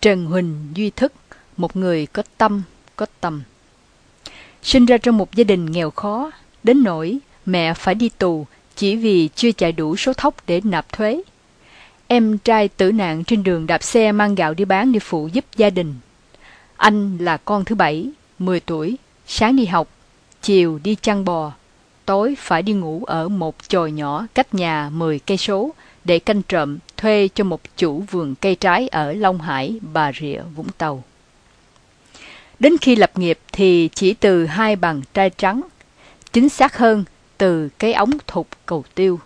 Trần Huỳnh Duy Thức, một người có tâm, có tầm. Sinh ra trong một gia đình nghèo khó, đến nỗi mẹ phải đi tù chỉ vì chưa chạy đủ số thóc để nạp thuế. Em trai tử nạn trên đường đạp xe mang gạo đi bán để phụ giúp gia đình. Anh là con thứ bảy, 10 tuổi, sáng đi học, chiều đi chăn bò, tối phải đi ngủ ở một chòi nhỏ cách nhà 10 cây số để canh trộm thuê cho một chủ vườn cây trái ở Long Hải, Bà Rịa, Vũng Tàu. Đến khi lập nghiệp thì chỉ từ hai bàn trai trắng, chính xác hơn từ cái ống thục cầu tiêu.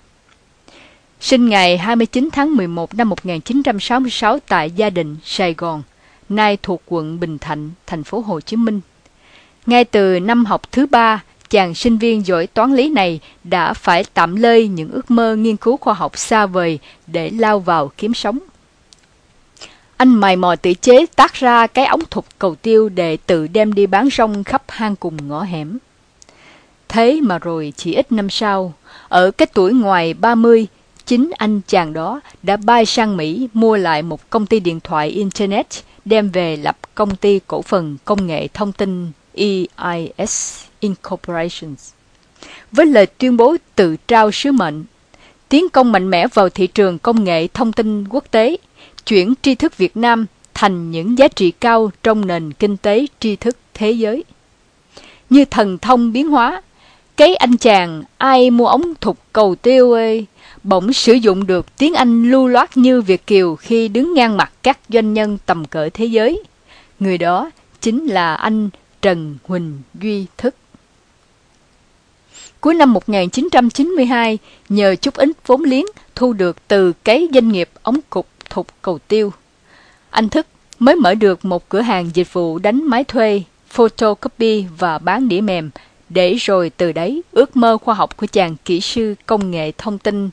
Sinh ngày 29 tháng 11 năm 1966 tại gia đình Sài Gòn, nay thuộc quận Bình Thạnh, thành phố Hồ Chí Minh. Ngay từ năm học thứ ba, chàng sinh viên giỏi toán lý này đã phải tạm lơi những ước mơ nghiên cứu khoa học xa vời để lao vào kiếm sống. Anh mày mò tự chế tác ra cái ống thục cầu tiêu để tự đem đi bán rong khắp hang cùng ngõ hẻm. Thế mà rồi chỉ ít năm sau, ở cái tuổi ngoài 30, chính anh chàng đó đã bay sang Mỹ mua lại một công ty điện thoại Internet đem về lập công ty cổ phần công nghệ thông tin EIS Incorporations. Với lời tuyên bố tự trao sứ mệnh, tiến công mạnh mẽ vào thị trường công nghệ thông tin quốc tế, chuyển tri thức Việt Nam thành những giá trị cao trong nền kinh tế tri thức thế giới. Như thần thông biến hóa, cái anh chàng ai mua ống thục cầu tiêu ơi, bỗng sử dụng được tiếng Anh lưu loát như Việt Kiều khi đứng ngang mặt các doanh nhân tầm cỡ thế giới. Người đó chính là anh Trần Huỳnh Duy Thức. Cuối năm 1992, nhờ chút ít vốn liếng thu được từ cái doanh nghiệp ống cục thục cầu tiêu, anh Thức mới mở được một cửa hàng dịch vụ đánh máy thuê, photocopy và bán đĩa mềm, để rồi từ đấy ước mơ khoa học của chàng kỹ sư công nghệ thông tin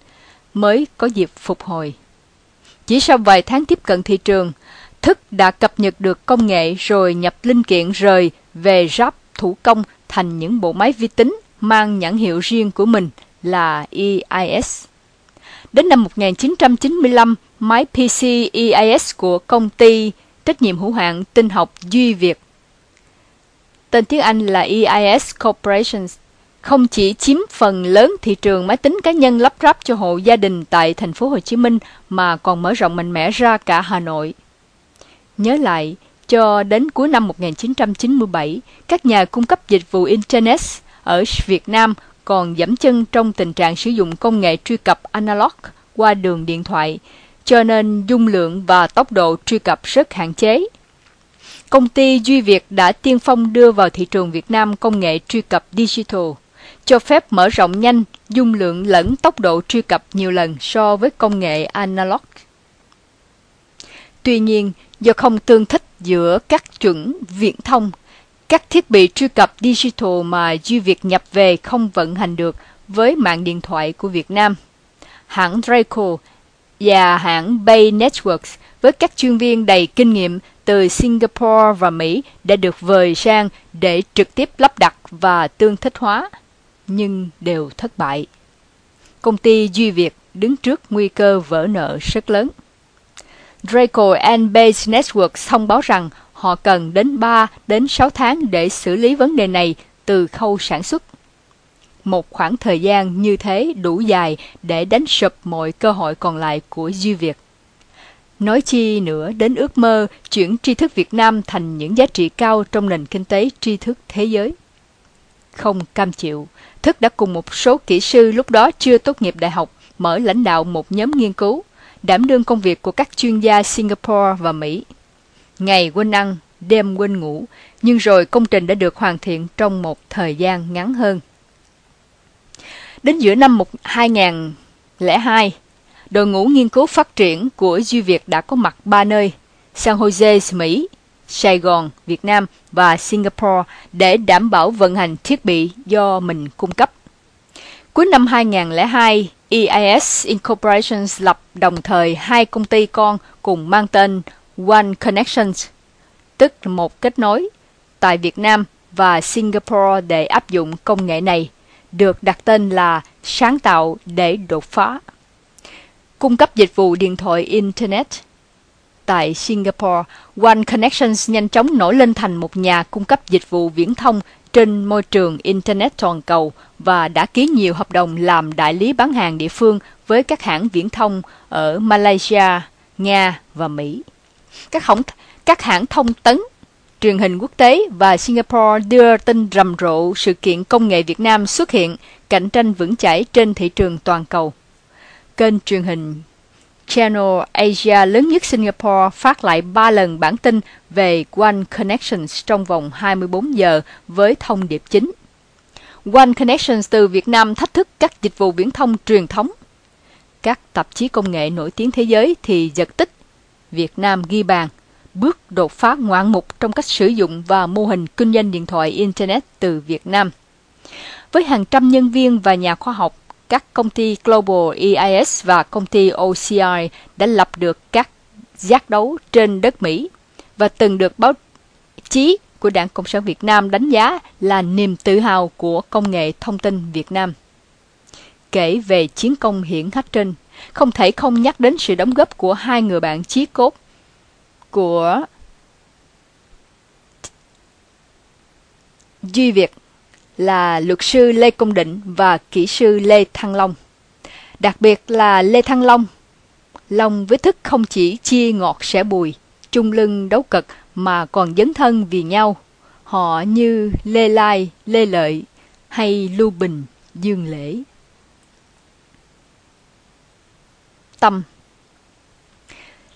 mới có dịp phục hồi. Chỉ sau vài tháng tiếp cận thị trường, Thức đã cập nhật được công nghệ rồi nhập linh kiện rời về ráp thủ công thành những bộ máy vi tính mang nhãn hiệu riêng của mình là EIS. Đến năm 1995, máy PC EIS của công ty trách nhiệm hữu hạn tinh học Duy Việt tên tiếng Anh là EIS Corporations, không chỉ chiếm phần lớn thị trường máy tính cá nhân lắp ráp cho hộ gia đình tại thành phố Hồ Chí Minh mà còn mở rộng mạnh mẽ ra cả Hà Nội. Nhớ lại, cho đến cuối năm 1997, các nhà cung cấp dịch vụ Internet ở Việt Nam còn dẫm chân trong tình trạng sử dụng công nghệ truy cập analog qua đường điện thoại, cho nên dung lượng và tốc độ truy cập rất hạn chế. Công ty Duy Việt đã tiên phong đưa vào thị trường Việt Nam công nghệ truy cập digital, cho phép mở rộng nhanh, dung lượng lẫn tốc độ truy cập nhiều lần so với công nghệ analog. Tuy nhiên, do không tương thích giữa các chuẩn viễn thông, các thiết bị truy cập digital mà Duy Việt nhập về không vận hành được với mạng điện thoại của Việt Nam. Hãng Draco và hãng Bay Networks với các chuyên viên đầy kinh nghiệm từ Singapore và Mỹ đã được vời sang để trực tiếp lắp đặt và tương thích hóa, nhưng đều thất bại. Công ty Duy Việt đứng trước nguy cơ vỡ nợ rất lớn. Draco and Base Network thông báo rằng họ cần đến 3 đến 6 tháng để xử lý vấn đề này từ khâu sản xuất. Một khoảng thời gian như thế đủ dài để đánh sụp mọi cơ hội còn lại của Duy Việt. Nói chi nữa đến ước mơ chuyển tri thức Việt Nam thành những giá trị cao trong nền kinh tế tri thức thế giới. Không cam chịu, Thức đã cùng một số kỹ sư lúc đó chưa tốt nghiệp đại học mở lãnh đạo một nhóm nghiên cứu, đảm đương công việc của các chuyên gia Singapore và Mỹ. Ngày quên ăn, đêm quên ngủ, nhưng rồi công trình đã được hoàn thiện trong một thời gian ngắn hơn. Đến giữa năm 2002, đội ngũ nghiên cứu phát triển của Duy Việt đã có mặt ba nơi, San Jose, Mỹ, Sài Gòn, Việt Nam và Singapore để đảm bảo vận hành thiết bị do mình cung cấp. Cuối năm 2002, EIS Incorporations lập đồng thời hai công ty con cùng mang tên One Connections, tức một kết nối, tại Việt Nam và Singapore để áp dụng công nghệ này, được đặt tên là sáng tạo để đột phá cung cấp dịch vụ điện thoại Internet. tại Singapore, One Connections nhanh chóng nổi lên thành một nhà cung cấp dịch vụ viễn thông trên môi trường Internet toàn cầu và đã ký nhiều hợp đồng làm đại lý bán hàng địa phương với các hãng viễn thông ở Malaysia, Nga và Mỹ. Các hãng, các hãng thông tấn, truyền hình quốc tế và Singapore đưa tin rầm rộ sự kiện công nghệ Việt Nam xuất hiện cạnh tranh vững chãi trên thị trường toàn cầu. Kênh truyền hình Channel Asia lớn nhất Singapore phát lại 3 lần bản tin về One Connections trong vòng 24 giờ với thông điệp chính. One Connections từ Việt Nam thách thức các dịch vụ viễn thông truyền thống. Các tạp chí công nghệ nổi tiếng thế giới thì giật tích. Việt Nam ghi bàn, bước đột phá ngoạn mục trong cách sử dụng và mô hình kinh doanh điện thoại Internet từ Việt Nam. Với hàng trăm nhân viên và nhà khoa học các công ty Global EIS và công ty OCI đã lập được các giác đấu trên đất Mỹ và từng được báo chí của Đảng Cộng sản Việt Nam đánh giá là niềm tự hào của công nghệ thông tin Việt Nam. Kể về chiến công hiển hách trên, không thể không nhắc đến sự đóng góp của hai người bạn chí cốt của Duy Việt là luật sư Lê Công Định và kỹ sư Lê Thăng Long. Đặc biệt là Lê Thăng Long. Long với thức không chỉ chia ngọt sẻ bùi, chung lưng đấu cực mà còn dấn thân vì nhau. Họ như Lê Lai, Lê Lợi hay Lưu Bình, Dương Lễ. Tâm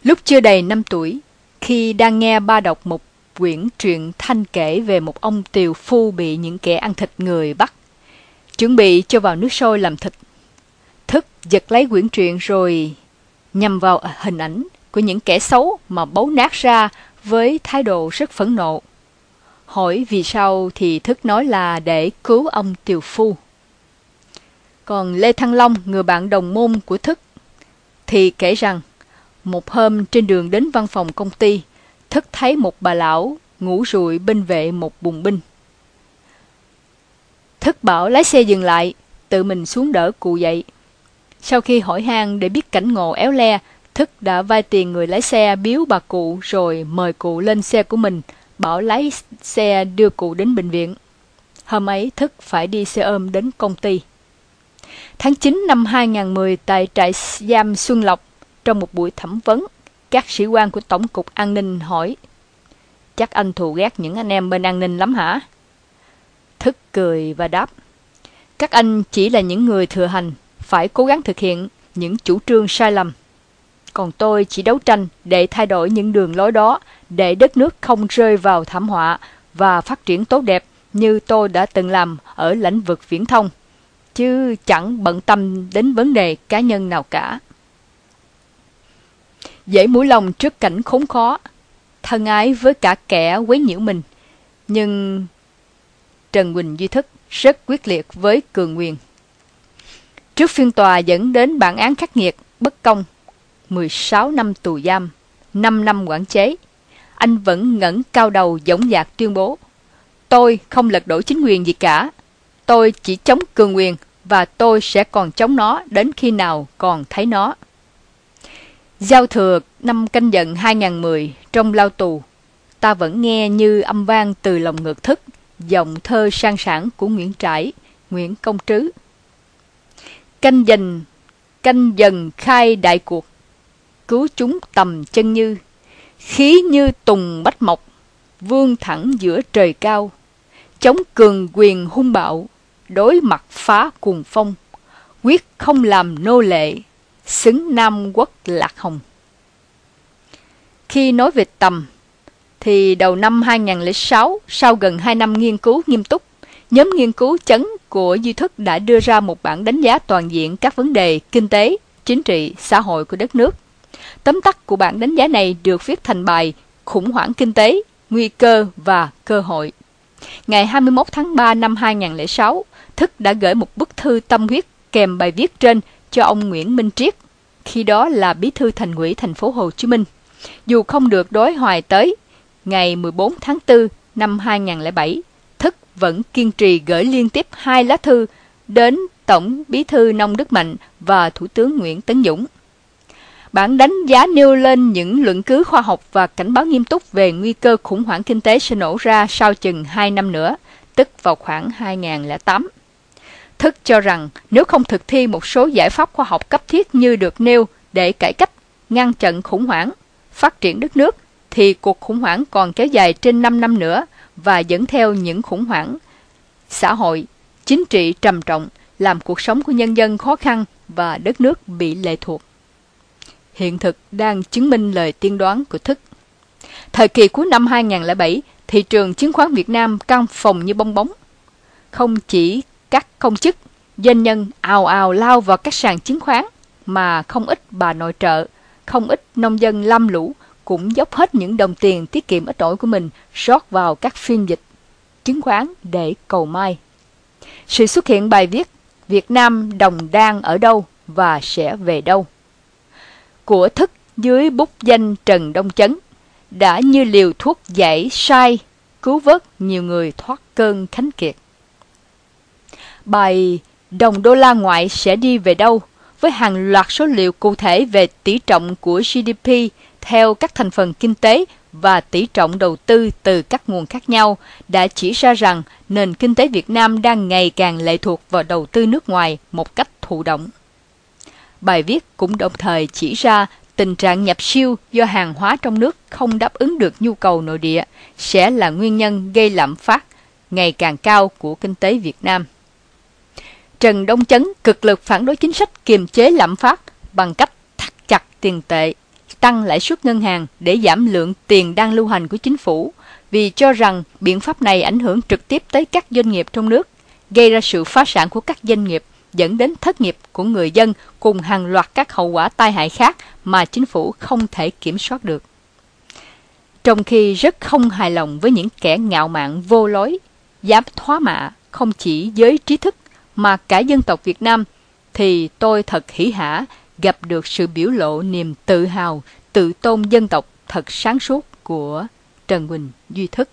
Lúc chưa đầy 5 tuổi, khi đang nghe ba đọc một quyển truyện thanh kể về một ông tiều phu bị những kẻ ăn thịt người bắt, chuẩn bị cho vào nước sôi làm thịt. Thức giật lấy quyển truyện rồi nhằm vào hình ảnh của những kẻ xấu mà bấu nát ra với thái độ rất phẫn nộ. Hỏi vì sao thì Thức nói là để cứu ông tiều phu. Còn Lê Thăng Long, người bạn đồng môn của Thức, thì kể rằng một hôm trên đường đến văn phòng công ty, thức thấy một bà lão ngủ rụi bên vệ một bùng binh. Thức bảo lái xe dừng lại, tự mình xuống đỡ cụ dậy. Sau khi hỏi han để biết cảnh ngộ éo le, Thức đã vay tiền người lái xe biếu bà cụ rồi mời cụ lên xe của mình, bảo lái xe đưa cụ đến bệnh viện. Hôm ấy Thức phải đi xe ôm đến công ty. Tháng 9 năm 2010 tại trại giam Xuân Lộc, trong một buổi thẩm vấn, các sĩ quan của Tổng cục An ninh hỏi, Chắc anh thù ghét những anh em bên an ninh lắm hả? Thức cười và đáp, Các anh chỉ là những người thừa hành, Phải cố gắng thực hiện những chủ trương sai lầm Còn tôi chỉ đấu tranh để thay đổi những đường lối đó, Để đất nước không rơi vào thảm họa Và phát triển tốt đẹp như tôi đã từng làm ở lĩnh vực viễn thông, Chứ chẳng bận tâm đến vấn đề cá nhân nào cả dễ mũi lòng trước cảnh khốn khó, thân ái với cả kẻ quấy nhiễu mình. Nhưng Trần Quỳnh Duy Thức rất quyết liệt với Cường Nguyên. Trước phiên tòa dẫn đến bản án khắc nghiệt, bất công, 16 năm tù giam, 5 năm quản chế, anh vẫn ngẩng cao đầu dõng dạc tuyên bố Tôi không lật đổ chính quyền gì cả. Tôi chỉ chống cường quyền và tôi sẽ còn chống nó đến khi nào còn thấy nó. Giao thừa năm canh dận 2010 trong lao tù, ta vẫn nghe như âm vang từ lòng ngược thức, dòng thơ sang sản của Nguyễn Trãi, Nguyễn Công Trứ. Canh dần, canh dần khai đại cuộc, cứu chúng tầm chân như, khí như tùng bách mộc, vương thẳng giữa trời cao, chống cường quyền hung bạo, đối mặt phá cuồng phong, quyết không làm nô lệ, xứng Nam quốc Lạc Hồng. Khi nói về tầm, thì đầu năm 2006, sau gần 2 năm nghiên cứu nghiêm túc, nhóm nghiên cứu chấn của Duy Thức đã đưa ra một bản đánh giá toàn diện các vấn đề kinh tế, chính trị, xã hội của đất nước. Tóm tắt của bản đánh giá này được viết thành bài Khủng hoảng kinh tế, nguy cơ và cơ hội. Ngày 21 tháng 3 năm 2006, Thức đã gửi một bức thư tâm huyết kèm bài viết trên cho ông Nguyễn Minh Triết, khi đó là bí thư thành ủy thành phố Hồ Chí Minh. Dù không được đối hoài tới, ngày 14 tháng 4 năm 2007, Thức vẫn kiên trì gửi liên tiếp hai lá thư đến Tổng Bí thư Nông Đức Mạnh và Thủ tướng Nguyễn Tấn Dũng. Bản đánh giá nêu lên những luận cứ khoa học và cảnh báo nghiêm túc về nguy cơ khủng hoảng kinh tế sẽ nổ ra sau chừng 2 năm nữa, tức vào khoảng 2008. Thức cho rằng nếu không thực thi một số giải pháp khoa học cấp thiết như được nêu để cải cách, ngăn chặn khủng hoảng, phát triển đất nước, thì cuộc khủng hoảng còn kéo dài trên 5 năm nữa và dẫn theo những khủng hoảng xã hội, chính trị trầm trọng, làm cuộc sống của nhân dân khó khăn và đất nước bị lệ thuộc. Hiện thực đang chứng minh lời tiên đoán của Thức. Thời kỳ cuối năm 2007, thị trường chứng khoán Việt Nam căng phòng như bong bóng. Không chỉ các công chức, doanh nhân ào ào lao vào các sàn chứng khoán, mà không ít bà nội trợ, không ít nông dân lam lũ cũng dốc hết những đồng tiền tiết kiệm ít ỏi của mình rót vào các phiên dịch chứng khoán để cầu mai. Sự xuất hiện bài viết Việt Nam đồng đang ở đâu và sẽ về đâu của thức dưới bút danh Trần Đông Chấn đã như liều thuốc giải sai cứu vớt nhiều người thoát cơn khánh kiệt. Bài Đồng đô la ngoại sẽ đi về đâu với hàng loạt số liệu cụ thể về tỷ trọng của GDP theo các thành phần kinh tế và tỷ trọng đầu tư từ các nguồn khác nhau đã chỉ ra rằng nền kinh tế Việt Nam đang ngày càng lệ thuộc vào đầu tư nước ngoài một cách thụ động. Bài viết cũng đồng thời chỉ ra tình trạng nhập siêu do hàng hóa trong nước không đáp ứng được nhu cầu nội địa sẽ là nguyên nhân gây lạm phát ngày càng cao của kinh tế Việt Nam. Trần Đông Chấn cực lực phản đối chính sách kiềm chế lạm phát bằng cách thắt chặt tiền tệ tăng lãi suất ngân hàng để giảm lượng tiền đang lưu hành của chính phủ vì cho rằng biện pháp này ảnh hưởng trực tiếp tới các doanh nghiệp trong nước, gây ra sự phá sản của các doanh nghiệp, dẫn đến thất nghiệp của người dân cùng hàng loạt các hậu quả tai hại khác mà chính phủ không thể kiểm soát được. Trong khi rất không hài lòng với những kẻ ngạo mạn vô lối, dám thoá mạ không chỉ giới trí thức mà cả dân tộc Việt Nam, thì tôi thật hỉ hả gặp được sự biểu lộ niềm tự hào, tự tôn dân tộc thật sáng suốt của Trần Quỳnh Duy Thức.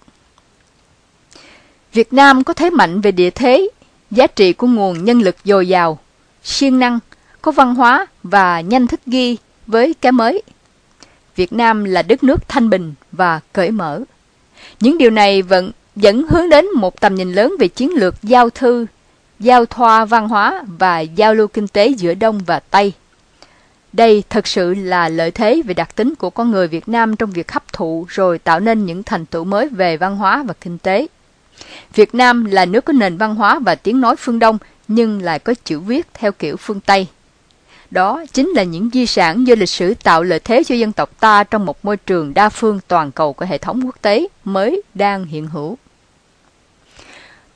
Việt Nam có thế mạnh về địa thế, giá trị của nguồn nhân lực dồi dào, siêng năng, có văn hóa và nhanh thích ghi với cái mới. Việt Nam là đất nước thanh bình và cởi mở. Những điều này vẫn dẫn hướng đến một tầm nhìn lớn về chiến lược giao thư, giao thoa văn hóa và giao lưu kinh tế giữa Đông và Tây. Đây thật sự là lợi thế về đặc tính của con người Việt Nam trong việc hấp thụ rồi tạo nên những thành tựu mới về văn hóa và kinh tế. Việt Nam là nước có nền văn hóa và tiếng nói phương Đông nhưng lại có chữ viết theo kiểu phương Tây. Đó chính là những di sản do lịch sử tạo lợi thế cho dân tộc ta trong một môi trường đa phương toàn cầu của hệ thống quốc tế mới đang hiện hữu.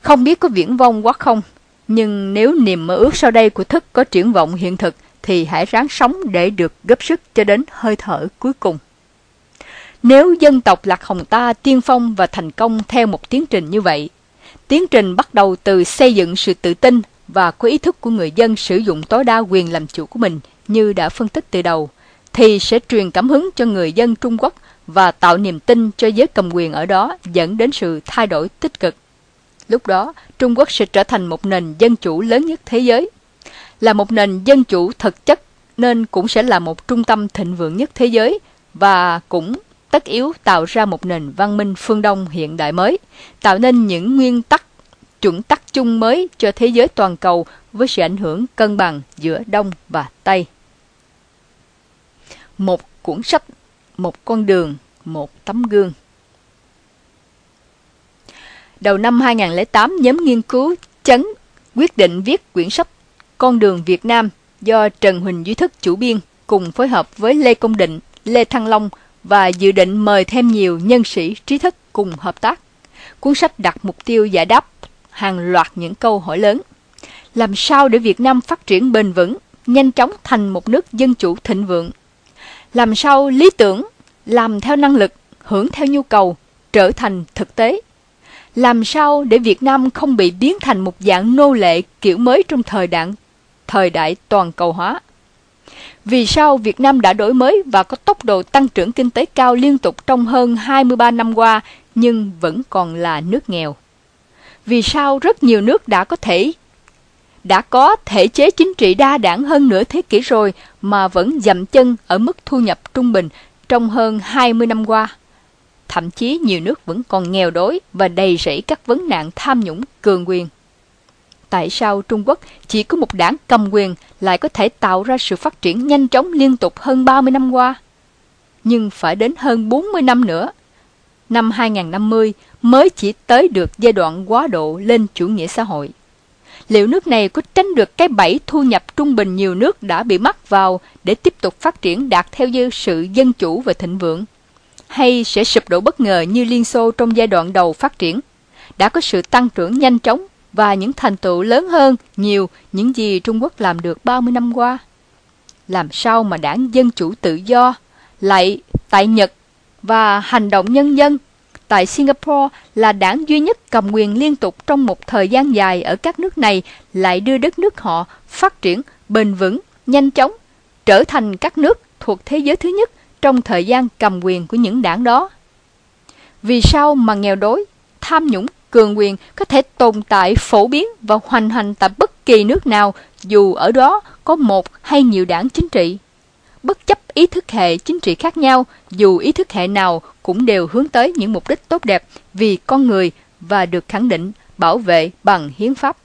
Không biết có viễn vông quá không, nhưng nếu niềm mơ ước sau đây của thức có triển vọng hiện thực thì hãy ráng sống để được gấp sức cho đến hơi thở cuối cùng. Nếu dân tộc Lạc Hồng ta tiên phong và thành công theo một tiến trình như vậy, tiến trình bắt đầu từ xây dựng sự tự tin và có ý thức của người dân sử dụng tối đa quyền làm chủ của mình như đã phân tích từ đầu, thì sẽ truyền cảm hứng cho người dân Trung Quốc và tạo niềm tin cho giới cầm quyền ở đó dẫn đến sự thay đổi tích cực. Lúc đó, Trung Quốc sẽ trở thành một nền dân chủ lớn nhất thế giới là một nền dân chủ thực chất nên cũng sẽ là một trung tâm thịnh vượng nhất thế giới và cũng tất yếu tạo ra một nền văn minh phương Đông hiện đại mới, tạo nên những nguyên tắc, chuẩn tắc chung mới cho thế giới toàn cầu với sự ảnh hưởng cân bằng giữa Đông và Tây. Một cuốn sách, một con đường, một tấm gương. Đầu năm 2008, nhóm nghiên cứu chấn quyết định viết quyển sách con đường Việt Nam do Trần Huỳnh Duy Thức chủ biên cùng phối hợp với Lê Công Định, Lê Thăng Long và dự định mời thêm nhiều nhân sĩ trí thức cùng hợp tác. Cuốn sách đặt mục tiêu giải đáp hàng loạt những câu hỏi lớn. Làm sao để Việt Nam phát triển bền vững, nhanh chóng thành một nước dân chủ thịnh vượng? Làm sao lý tưởng, làm theo năng lực, hưởng theo nhu cầu, trở thành thực tế? Làm sao để Việt Nam không bị biến thành một dạng nô lệ kiểu mới trong thời đại thời đại toàn cầu hóa. Vì sao Việt Nam đã đổi mới và có tốc độ tăng trưởng kinh tế cao liên tục trong hơn 23 năm qua nhưng vẫn còn là nước nghèo? Vì sao rất nhiều nước đã có thể, đã có thể chế chính trị đa đảng hơn nửa thế kỷ rồi mà vẫn dậm chân ở mức thu nhập trung bình trong hơn 20 năm qua. Thậm chí nhiều nước vẫn còn nghèo đói và đầy rẫy các vấn nạn tham nhũng cường quyền. Tại sao Trung Quốc chỉ có một đảng cầm quyền lại có thể tạo ra sự phát triển nhanh chóng liên tục hơn 30 năm qua? Nhưng phải đến hơn 40 năm nữa. Năm 2050 mới chỉ tới được giai đoạn quá độ lên chủ nghĩa xã hội. Liệu nước này có tránh được cái bẫy thu nhập trung bình nhiều nước đã bị mắc vào để tiếp tục phát triển đạt theo như sự dân chủ và thịnh vượng? Hay sẽ sụp đổ bất ngờ như Liên Xô trong giai đoạn đầu phát triển? Đã có sự tăng trưởng nhanh chóng và những thành tựu lớn hơn nhiều những gì Trung Quốc làm được 30 năm qua. Làm sao mà đảng Dân Chủ Tự Do lại tại Nhật và hành động nhân dân tại Singapore là đảng duy nhất cầm quyền liên tục trong một thời gian dài ở các nước này lại đưa đất nước họ phát triển bền vững, nhanh chóng, trở thành các nước thuộc thế giới thứ nhất trong thời gian cầm quyền của những đảng đó. Vì sao mà nghèo đói, tham nhũng, cường quyền có thể tồn tại phổ biến và hoành hành tại bất kỳ nước nào dù ở đó có một hay nhiều đảng chính trị? bất chấp ý thức hệ chính trị khác nhau, dù ý thức hệ nào cũng đều hướng tới những mục đích tốt đẹp vì con người và được khẳng định, bảo vệ bằng hiến pháp.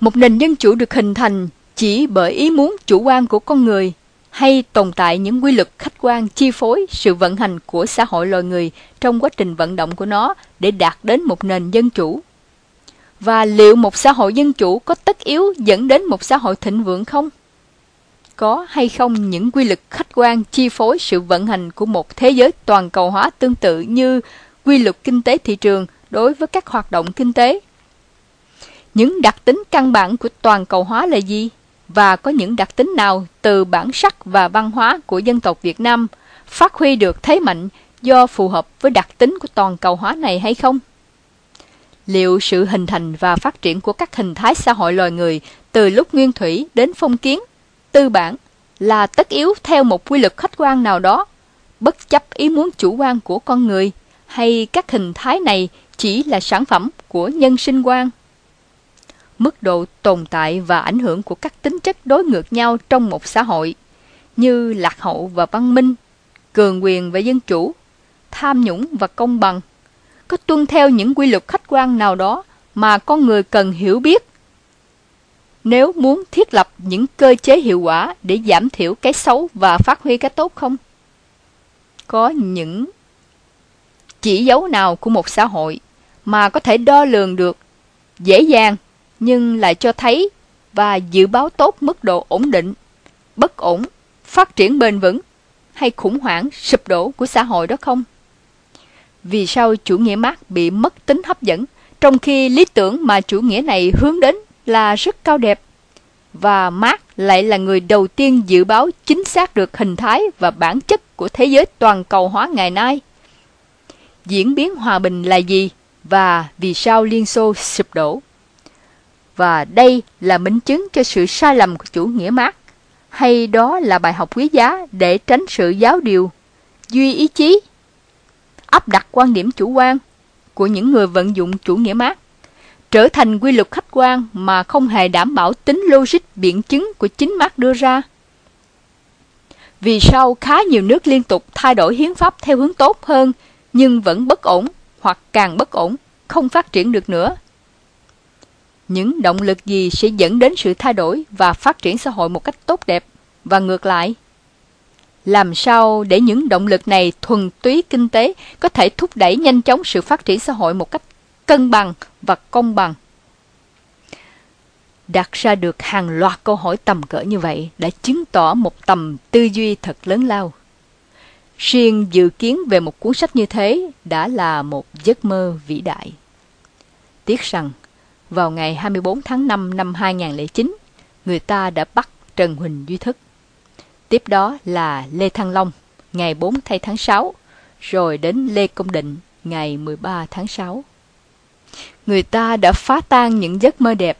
Một nền dân chủ được hình thành chỉ bởi ý muốn chủ quan của con người hay tồn tại những quy luật khách quan, chi phối sự vận hành của xã hội loài người trong quá trình vận động của nó để đạt đến một nền dân chủ. Và liệu một xã hội dân chủ có tất yếu dẫn đến một xã hội thịnh vượng không? có hay không những quy luật khách quan, chi phối sự vận hành của một thế giới toàn cầu hóa tương tự như quy luật kinh tế thị trường đối với các hoạt động kinh tế. Những đặc tính căn bản của toàn cầu hóa là gì? Và có những đặc tính nào từ bản sắc và văn hóa của dân tộc Việt Nam phát huy được thế mạnh do phù hợp với đặc tính của toàn cầu hóa này hay không? Liệu sự hình thành và phát triển của các hình thái xã hội loài người từ lúc nguyên thủy đến phong kiến tư bản là tất yếu theo một quy luật khách quan nào đó, bất chấp ý muốn chủ quan của con người, hay các hình thái này chỉ là sản phẩm của nhân sinh quan. Mức độ tồn tại và ảnh hưởng của các tính chất đối ngược nhau trong một xã hội, như lạc hậu và văn minh, cường quyền và dân chủ, tham nhũng và công bằng, có tuân theo những quy luật khách quan nào đó mà con người cần hiểu biết nếu muốn thiết lập những cơ chế hiệu quả để giảm thiểu cái xấu và phát huy cái tốt không? Có những chỉ dấu nào của một xã hội mà có thể đo lường được dễ dàng nhưng lại cho thấy và dự báo tốt mức độ ổn định, bất ổn, phát triển bền vững hay khủng hoảng sụp đổ của xã hội đó không? Vì sao chủ nghĩa Marx bị mất tính hấp dẫn trong khi lý tưởng mà chủ nghĩa này hướng đến là rất cao đẹp. Và Marx lại là người đầu tiên dự báo chính xác được hình thái và bản chất của thế giới toàn cầu hóa ngày nay. Diễn biến hòa bình là gì và vì sao Liên Xô sụp đổ? Và đây là minh chứng cho sự sai lầm của chủ nghĩa Marx, hay đó là bài học quý giá để tránh sự giáo điều, duy ý chí, áp đặt quan điểm chủ quan của những người vận dụng chủ nghĩa Marx trở thành quy luật khách quan mà không hề đảm bảo tính logic biện chứng của chính Marx đưa ra. Vì sao khá nhiều nước liên tục thay đổi hiến pháp theo hướng tốt hơn nhưng vẫn bất ổn hoặc càng bất ổn, không phát triển được nữa? Những động lực gì sẽ dẫn đến sự thay đổi và phát triển xã hội một cách tốt đẹp và ngược lại? Làm sao để những động lực này thuần túy kinh tế có thể thúc đẩy nhanh chóng sự phát triển xã hội một cách cân bằng và công bằng. Đặt ra được hàng loạt câu hỏi tầm cỡ như vậy đã chứng tỏ một tầm tư duy thật lớn lao. Riêng dự kiến về một cuốn sách như thế đã là một giấc mơ vĩ đại. Tiếc rằng, vào ngày 24 tháng 5 năm 2009, người ta đã bắt Trần Huỳnh Duy Thức. Tiếp đó là Lê Thăng Long, ngày 4 thay tháng 6, rồi đến Lê Công Định, ngày 13 tháng 6 người ta đã phá tan những giấc mơ đẹp,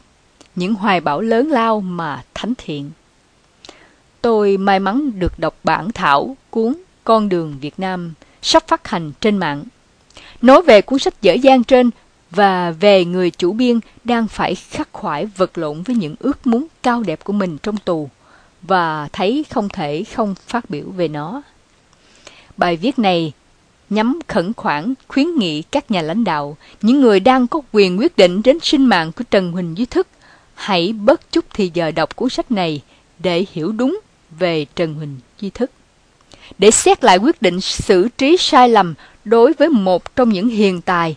những hoài bão lớn lao mà thánh thiện. Tôi may mắn được đọc bản thảo cuốn Con đường Việt Nam sắp phát hành trên mạng. Nói về cuốn sách dở dang trên, và về người chủ biên đang phải khắc khoải vật lộn với những ước muốn cao đẹp của mình trong tù và thấy không thể không phát biểu về nó. Bài viết này nhắm khẩn khoản khuyến nghị các nhà lãnh đạo, những người đang có quyền quyết định đến sinh mạng của Trần Huỳnh Duy Thức, hãy bớt chút thì giờ đọc cuốn sách này để hiểu đúng về Trần Huỳnh Duy Thức. Để xét lại quyết định xử trí sai lầm đối với một trong những hiền tài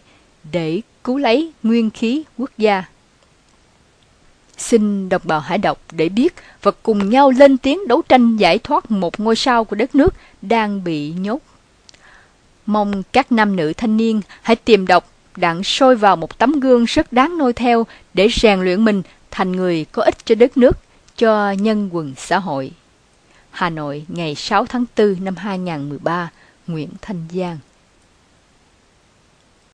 để cứu lấy nguyên khí quốc gia. Xin đồng bào hãy đọc để biết và cùng nhau lên tiếng đấu tranh giải thoát một ngôi sao của đất nước đang bị nhốt. Mong các nam nữ thanh niên hãy tìm đọc đặng sôi vào một tấm gương rất đáng noi theo để rèn luyện mình thành người có ích cho đất nước, cho nhân quần xã hội. Hà Nội ngày 6 tháng 4 năm 2013, Nguyễn Thanh Giang